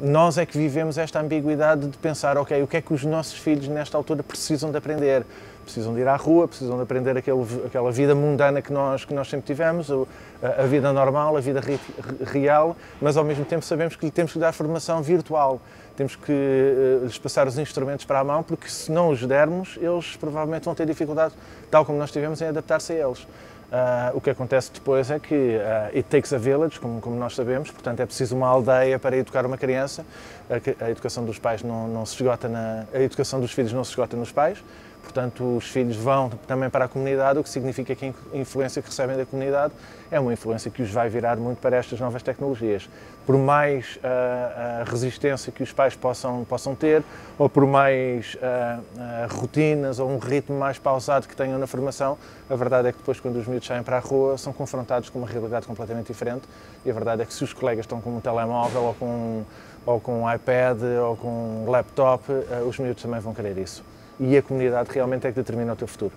nós é que vivemos esta ambiguidade de pensar, ok, o que é que os nossos filhos nesta altura precisam de aprender? Precisam de ir à rua, precisam de aprender aquele, aquela vida mundana que nós, que nós sempre tivemos, a, a vida normal, a vida ri, real, mas ao mesmo tempo sabemos que lhe temos que dar formação virtual. Temos que uh, lhes passar os instrumentos para a mão, porque se não os dermos, eles provavelmente vão ter dificuldade, tal como nós tivemos, em adaptar-se a eles. Uh, o que acontece depois é que uh, it takes a village, como, como, nós sabemos, portanto é preciso uma aldeia para educar uma criança. A, a educação dos pais não, não, se esgota na, a educação dos filhos não se esgota nos pais. Portanto, os filhos vão também para a comunidade, o que significa que a influência que recebem da comunidade é uma influência que os vai virar muito para estas novas tecnologias. Por mais uh, uh, resistência que os pais possam, possam ter, ou por mais uh, rotinas ou um ritmo mais pausado que tenham na formação, a verdade é que depois, quando os miúdos saem para a rua, são confrontados com uma realidade completamente diferente. E a verdade é que se os colegas estão com um telemóvel ou com, ou com um iPad ou com um laptop, os miúdos também vão querer isso e a comunidade realmente é que determina o teu futuro.